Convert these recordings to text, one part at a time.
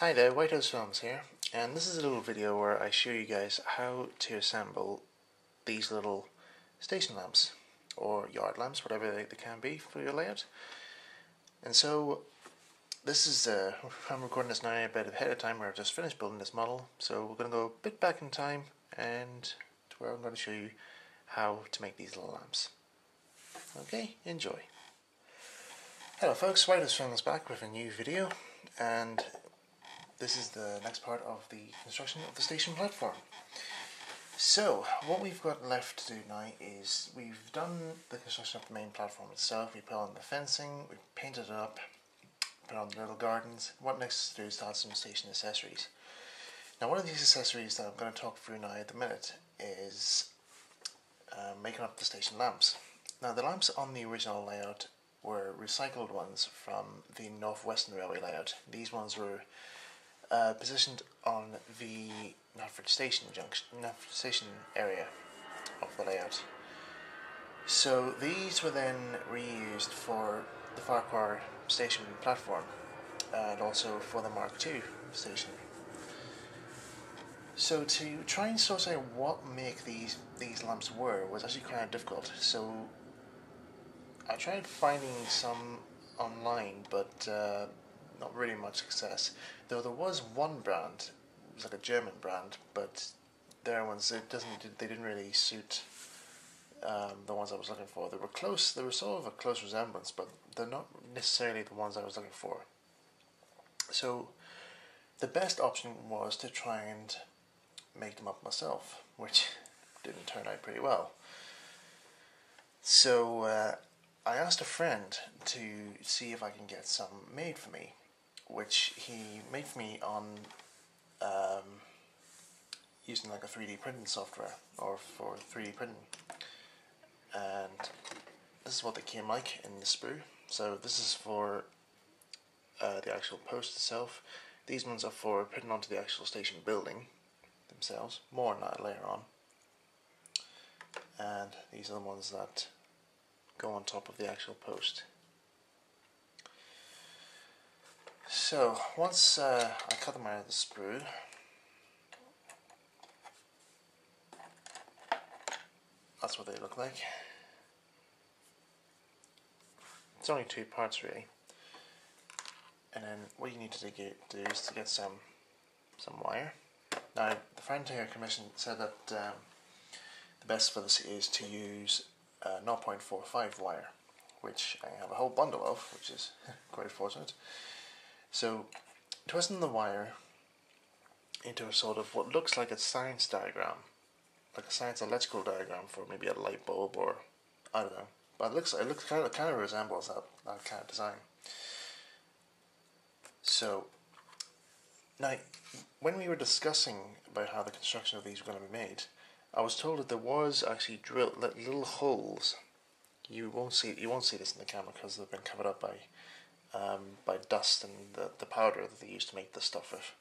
Hi there, Whitehouse Films here, and this is a little video where I show you guys how to assemble these little station lamps, or yard lamps, whatever they, they can be for your layout. And so, this is, uh, I'm recording this now a bit ahead of time, where I've just finished building this model, so we're going to go a bit back in time, and to where I'm going to show you how to make these little lamps. Okay, enjoy. Hello folks, Whitehouse Films back with a new video, and this is the next part of the construction of the station platform. So, what we've got left to do now is we've done the construction of the main platform itself, we put on the fencing, we painted it up, put on the little gardens. What next to do is to add some station accessories. Now one of these accessories that I'm going to talk through now at the minute is uh, making up the station lamps. Now the lamps on the original layout were recycled ones from the Northwestern Railway layout. These ones were uh, positioned on the Knapford Station junction, Knapford Station area of the layout. So these were then reused for the Ffarquhar station platform and also for the Mark II station. So to try and sort out what make these these lamps were was actually kind of difficult. So I tried finding some online, but uh, not really much success. Though there was one brand, it was like a German brand, but their ones it doesn't they didn't really suit um, the ones I was looking for. They were close. They were sort of a close resemblance, but they're not necessarily the ones I was looking for. So the best option was to try and make them up myself, which didn't turn out pretty well. So uh, I asked a friend to see if I can get some made for me, which he made for me on um, using like a 3D printing software or for 3D printing. And this is what they came like in the sprue. So this is for uh, the actual post itself. These ones are for putting onto the actual station building themselves. More on that later on. And these are the ones that go on top of the actual post. So once uh, I cut them out of the sprue, that's what they look like. It's only two parts really. And then what you need to get, do is to get some some wire. Now the Frontier Commission said that um, the best for this is to use uh, 0.45 wire, which I have a whole bundle of, which is quite fortunate. So, twisting the wire into a sort of what looks like a science diagram, like a science electrical diagram for maybe a light bulb or I don't know, but it looks it looks kind of kind of resembles that that kind of design. So, now when we were discussing about how the construction of these were going to be made, I was told that there was actually drill little holes. You won't see you won't see this in the camera because they've been covered up by um, by dust and the, the powder that they used to make the stuff with.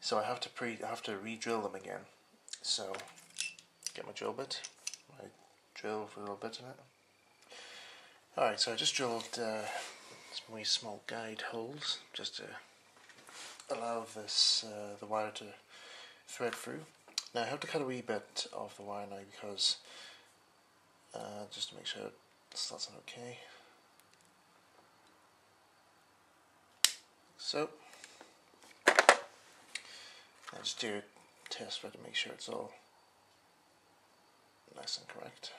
So I have to pre I have to re-drill them again. So get my drill bit. I drill for a little bit in it. Alright, so I just drilled uh, some wee small guide holes just to allow this uh, the wire to thread through. Now I have to cut a wee bit of the wire now because uh, just to make sure that's not okay. So I just do a test for to make sure it's all nice and correct.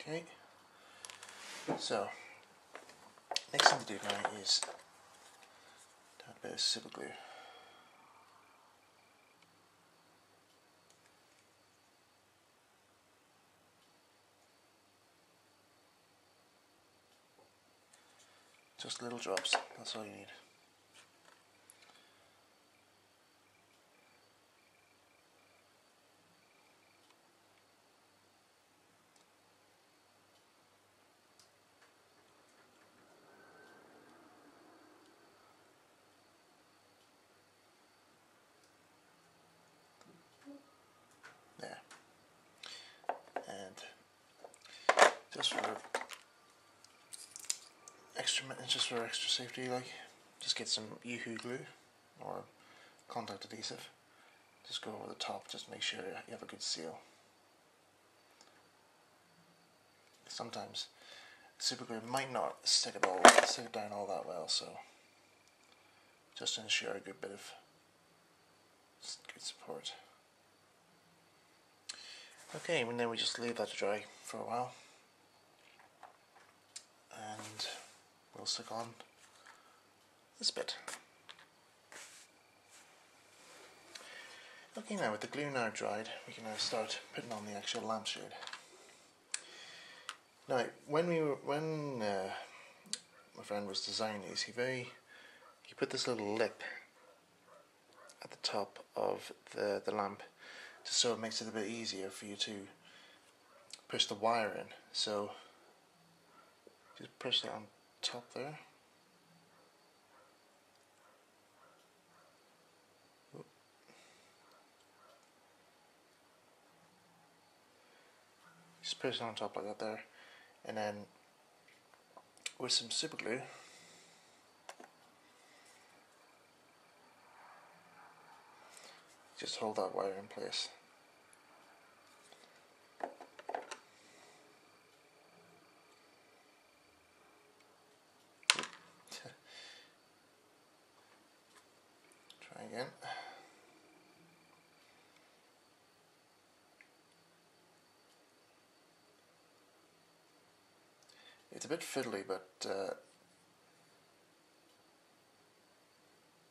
Okay. So, next thing to do now is a bit of super glue. Just little drops, that's all you need. And just for extra, just for extra safety, like just get some UHU glue or contact adhesive. Just go over the top, just make sure you have a good seal. Sometimes super glue might not stick it all stick it down all that well, so just ensure a good bit of good support. Okay, and then we just leave that to dry for a while. And we'll stick on this bit. Okay, now with the glue now dried, we can now start putting on the actual lampshade. Now, when we were, when uh, my friend was designing these, he very, he put this little lip at the top of the, the lamp just so it makes it a bit easier for you to push the wire in. So just push it on top there. Just push it on top like that there and then with some super glue just hold that wire in place. Try again. It's a bit fiddly, but uh,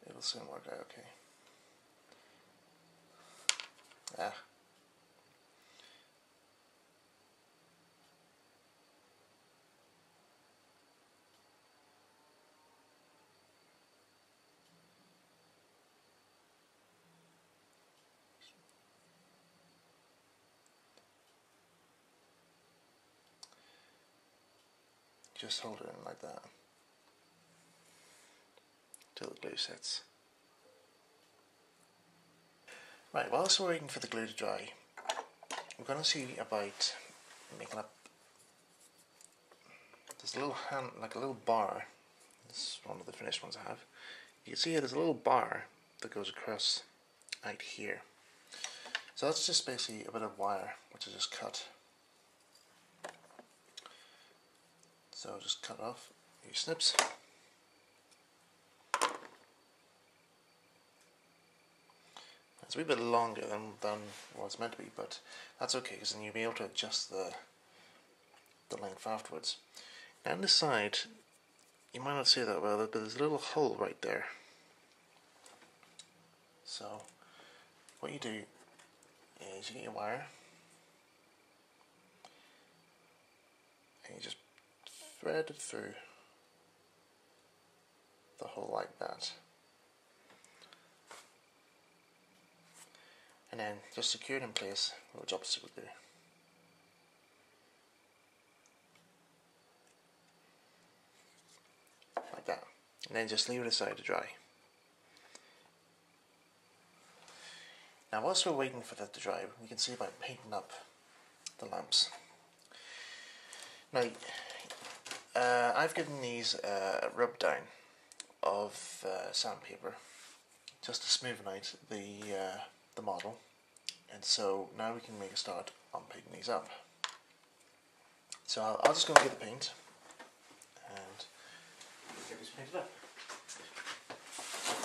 it'll soon work out okay. Ah. Just hold it in like that till the glue sets. Right, whilst we're waiting for the glue to dry, we're going to see about making up this little hand, like a little bar, this is one of the finished ones I have, you can see here there's a little bar that goes across right here. So that's just basically a bit of wire which I just cut. So I'll just cut off your snips. It's a wee bit longer than, than what it's meant to be, but that's okay because then you'll be able to adjust the the length afterwards. Now on the side, you might not see that well, but there's a little hole right there. So what you do is you get your wire and you just thread through the hole like that. and then just secure it in place with drop super glue. Like that. And then just leave it aside to dry. Now whilst we're waiting for that to dry, we can see by painting up the lamps. Now, uh, I've given these a rub down of uh, sandpaper just to smoothen out the uh, the model and so now we can make a start on painting these up. So I'll, I'll just go and get the paint and get these painted up.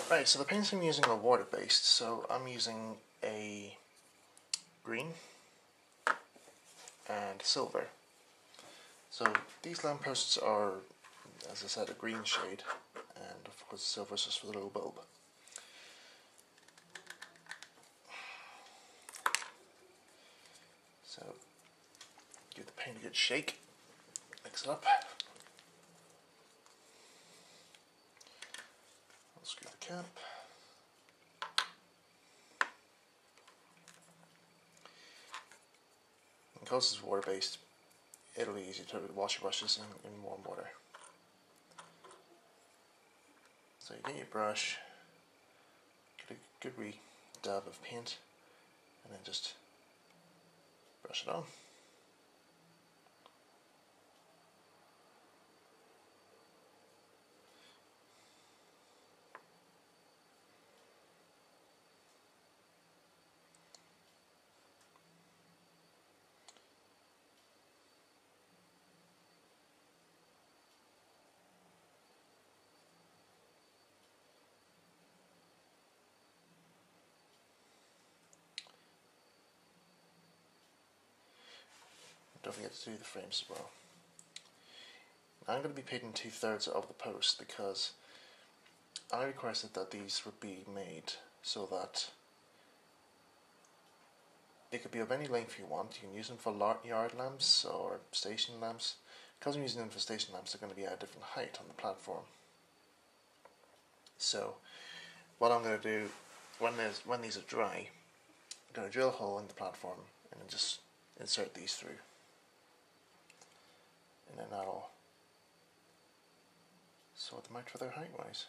Right, so the paints I'm using are water based, so I'm using a green and silver. So these lampposts are, as I said, a green shade, and of course silver is just for the little bulb. So give the paint a good shake, mix it up. Unscrew the cap. Because it's water based, it'll be easy to wash your brushes in, in warm water. So you get your brush, get a good wee dab of paint, and then just brush it on. Don't forget to do the frames as well. I'm going to be painting two thirds of the post because I requested that these would be made so that they could be of any length you want. You can use them for yard lamps or station lamps. Because I'm using them for station lamps, they're going to be at a different height on the platform. So, what I'm going to do when when these are dry, I'm going to drill a hole in the platform and just insert these through, and then that'll sort them out for their height wise.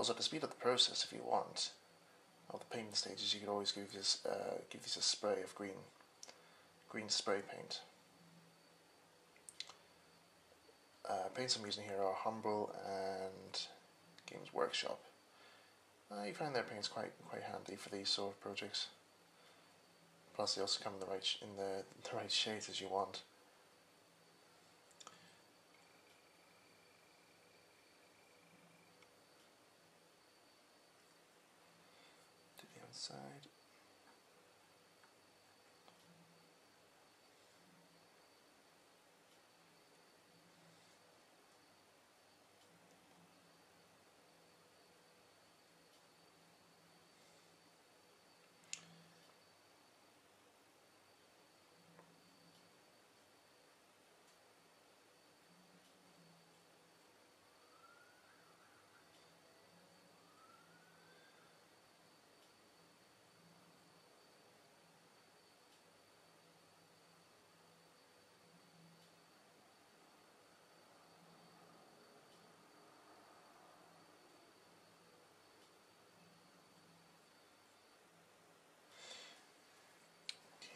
Also, to speed up the process, if you want, of the painting stages, you could always give this uh, give this a spray of green green spray paint. Uh, paints I'm using here are Humbrol and Games Workshop. Uh, you find their paints quite quite handy for these sort of projects. Plus, they also come in the right in the the right shades as you want. side.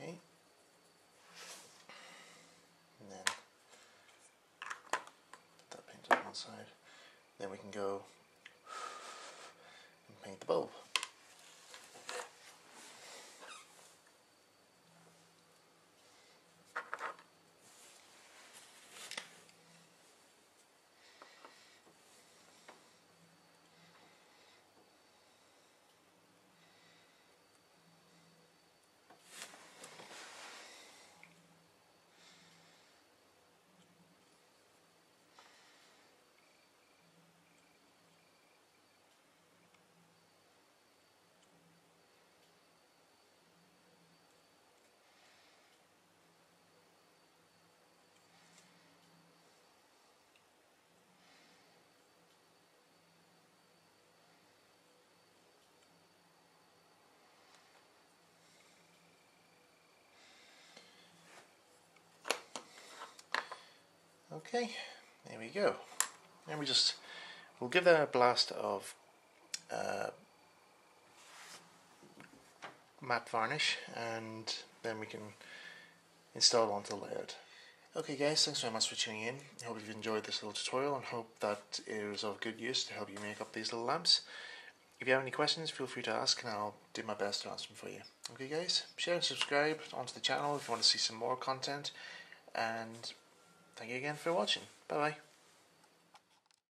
Okay. And then put that paint on one side. Then we can go and paint the bulb. Okay, there we go. And we just, we'll give that a blast of uh, matte varnish and then we can install onto the layout. Okay guys, thanks very much for tuning in. I hope you've enjoyed this little tutorial and hope that it was of good use to help you make up these little lamps. If you have any questions, feel free to ask and I'll do my best to answer them for you. Okay guys, share and subscribe onto the channel if you want to see some more content and Thank you again for watching. Bye bye.